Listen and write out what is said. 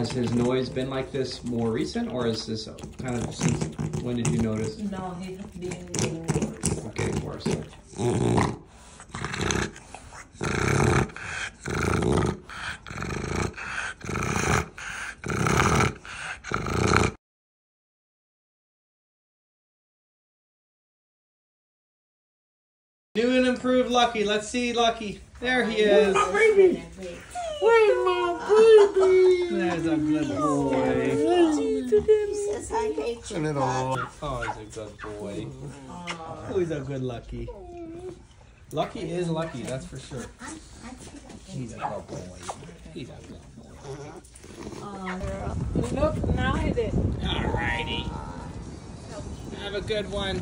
Has his noise been like this more recent, or is this kind of since when did you notice? No, he's been getting worse. Okay, worse. New and improved Lucky. Let's see Lucky. There he is. Wait, There's a good boy. Says I hate you. Oh, he's a good boy. Oh, he's a good Lucky. Lucky is lucky, that's for sure. He's a good boy. He's a good boy. Look, now I did. Alrighty. Have a good one.